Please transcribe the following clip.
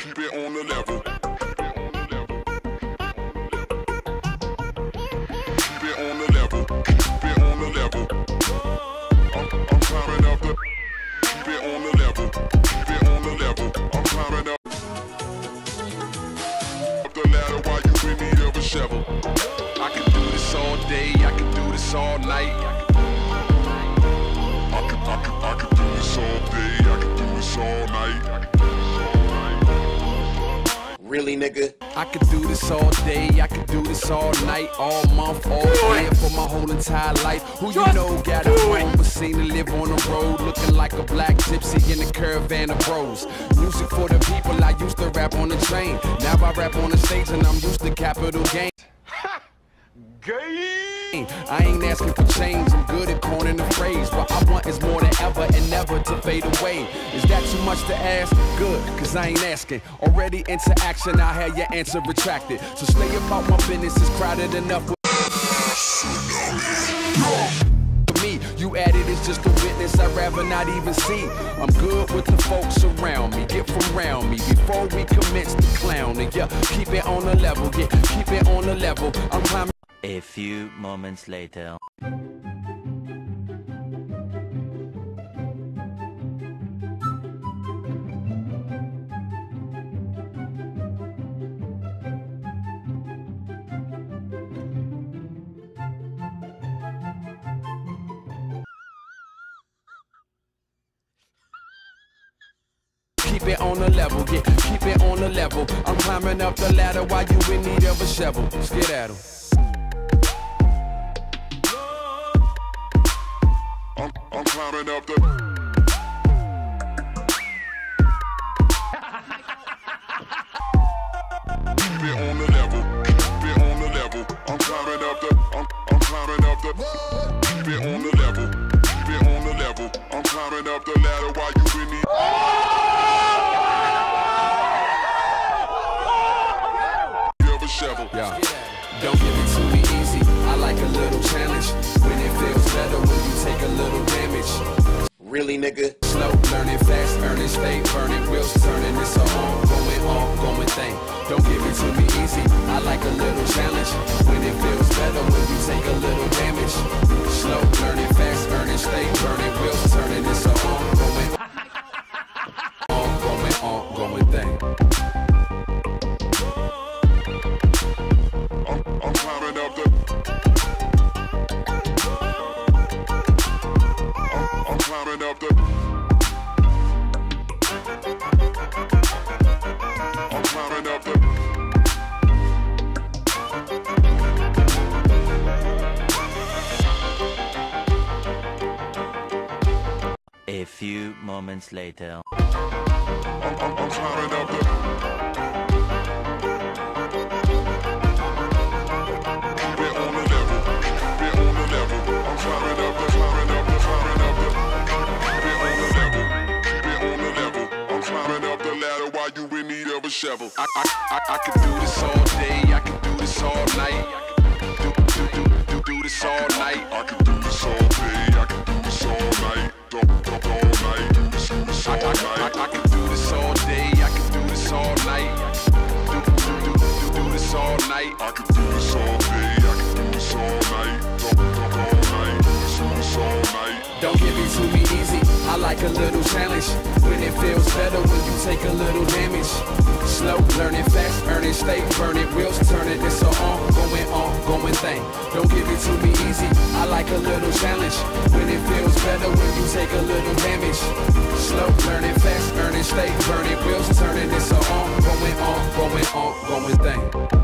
keep it on the level. Keep it on the level. Keep it on the level. I'm, I'm climbing up the. Keep it on the level. Keep it on the level. I'm climbing up. Up the ladder while you in need of a shovel. I can do this all day, I can do this all night. I can, I can, I can do this all day. I can do this all night. Really, nigga? I could do this all day, I could do this all night, all month, all year, for my whole entire life. Who you know got a mic, but seen to live on the road, looking like a black gypsy in a caravan of bros. Music for the people, I used to rap on the train. Now I rap on the stage and I'm used to capital gain. I ain't asking for change, I'm good at coining the phrase. What I want is more than ever and never to fade away. Is that too much to ask? Good, cause I ain't asking. Already into action, I had your answer retracted. So stay about my business, it's crowded enough with me. You added it's just a witness I'd rather not even see. I'm good with the folks around me. Get from around me before we commence the clowning. Yeah, keep it on the level. Yeah, keep it on the level. I'm climbing. A few moments later. Keep it on the level, yeah, keep it on the level. I'm climbing up the ladder while you in need of a shovel. Let's I'm, I'm climbing up the. Keep it on the level. Keep it on the level. I'm climbing up the. I'm, I'm climbing up the. Keep it on the level. Keep it on the level. I'm climbing up the ladder while you in need. of a shovel. Yeah. Don't give it to me easy. I like a little challenge. When it feels better when you take a little damage. Really, nigga? Slow, learning fast, earning, stay burning, wheels turning. It's a ongoing, ongoing thing. Don't give it to me need of a shovel. I, I, I, I could do this all day, I could do this all night. Do, do, do, do, do this all challenge. When it feels better when you take a little damage. Slow, learning fast, earning, stay burning, wheels turning. It's a ongoing, ongoing thing. Don't give it to me easy, I like a little challenge. When it feels better when you take a little damage. Slow, learning fast, earning, stay burning, wheels turning. It's a ongoing, ongoing, ongoing thing.